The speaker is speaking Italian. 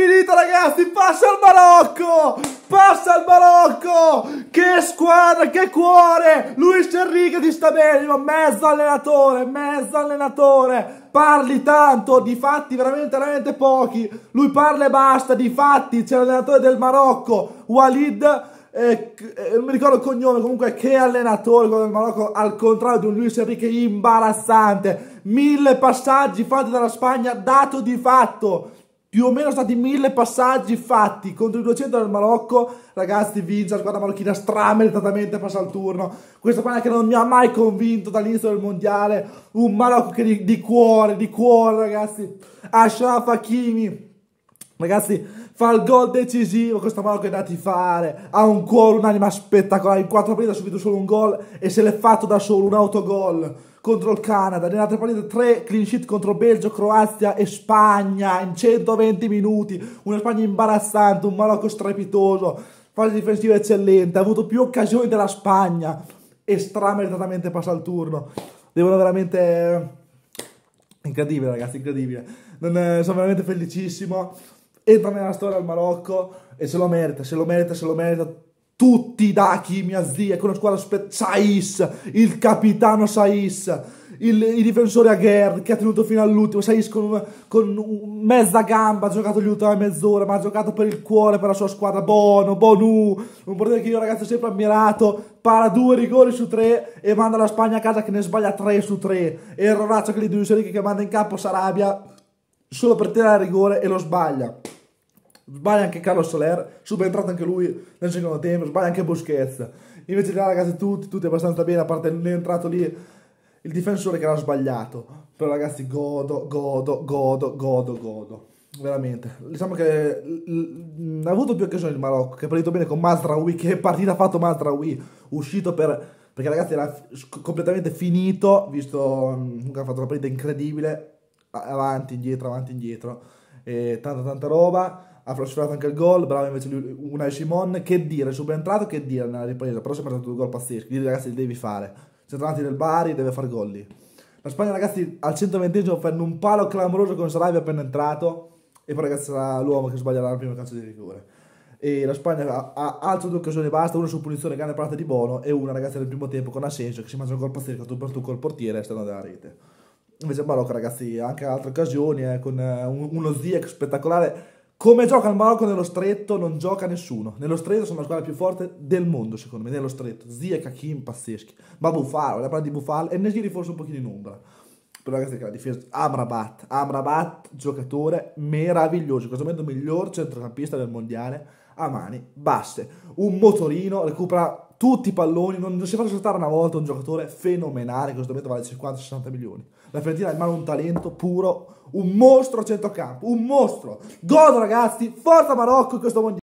finita ragazzi, passa il Marocco! Passa il Marocco! Che squadra, che cuore! Luis Enrique di sta bene, mezzo allenatore, mezzo allenatore! Parli tanto, di fatti veramente, veramente pochi. Lui parla e basta, di fatti c'è l'allenatore del Marocco, Walid eh, eh, non mi ricordo il cognome, comunque che allenatore quello del Marocco, al contrario di un Luis Enrique imbarazzante. Mille passaggi fatti dalla Spagna, dato di fatto. Più o meno stati mille passaggi fatti contro i 200 del Marocco. Ragazzi, vince la squadra marocchina strameritatamente passa al turno. Questa Spagna che non mi ha mai convinto dall'inizio del mondiale. Un Marocco che di, di cuore, di cuore, ragazzi. Ashraf Hakimi. Ragazzi, fa il gol decisivo, questo Marocco è da tifare, ha un cuore, un'anima spettacolare, in quattro partite ha subito solo un gol e se l'è fatto da solo, un autogol contro il Canada, nelle altre partite tre clean sheet contro Belgio, Croazia e Spagna in 120 minuti, una Spagna imbarazzante, un Marocco strepitoso, fase difensiva eccellente, ha avuto più occasioni della Spagna e strameritatamente passa il turno, devono veramente... Incredibile ragazzi, incredibile. Non, eh, sono veramente felicissimo entra nella storia del Marocco e se lo merita, se lo merita, se lo merita. Tutti da Hakimi Azia, con una squadra spe- Saiz, il capitano Saiz, il, i difensori Agher che ha tenuto fino all'ultimo, Saiz con, con mezza gamba, ha giocato l'ultima mezz'ora, ma ha giocato per il cuore, per la sua squadra, Bono, Bonu, un portiere che io ragazzi ho sempre ammirato, para due rigori su tre e manda la Spagna a casa che ne sbaglia tre su tre, e il Ronazzo che li due che manda in campo Sarabia solo per tirare rigore e lo sbaglia. Sbaglia anche Carlo Soler, subentrato anche lui nel secondo tempo, sbaglia anche Busquets. Invece là ragazzi tutti, tutti abbastanza bene, a parte l'entrato lì il difensore che era sbagliato. Però ragazzi godo, godo, godo, godo, godo. Veramente. Diciamo che ha avuto più occasioni il Marocco, che ha partito bene con Mazraoui, che partita ha fatto Mazraoui, uscito per... Perché ragazzi era completamente finito, visto che ha fatto una partita incredibile, avanti, indietro, avanti, indietro, e tanta tanta roba ha flashato anche il gol, bravo invece lui, Unai Simon, che dire, subentrato, che dire nella ripresa, però si è preso due gol pazzeschi, quindi ragazzi li devi fare, siete davanti nel Bari, deve fare gol lì. La Spagna ragazzi al 120 fanno un palo clamoroso con Sarabia appena entrato, e poi ragazzi sarà l'uomo che sbaglierà il primo calcio di rigore. E la Spagna ha, altre due occasioni basta, una su punizione grande parte di Bono e una ragazzi nel primo tempo con Asensio che si mangia un gol pazzesco tu per tu col portiere esterno della rete. Invece Marocco ragazzi anche altre occasioni eh, con eh, uno Ziyech spettacolare come gioca il Marocco nello stretto non gioca nessuno. Nello stretto sono la squadra più forte del mondo, secondo me, nello stretto. Ziyech, Hakim, pazzeschi. Ma Buffalo, la parola di Buffalo, e ne giri forse un pochino in ombra. Però ragazzi che la difesa, Amrabat, Amrabat, giocatore meraviglioso, in questo momento miglior centrocampista del mondiale, a mani basse. Un motorino, recupera tutti i palloni, non, non si fa saltare una volta un giocatore fenomenale, in questo momento vale 50-60 milioni. La Fiorentina ha in mano un talento puro, un mostro a centrocampo, un mostro. Godo ragazzi, forza Marocco in questo mondiale.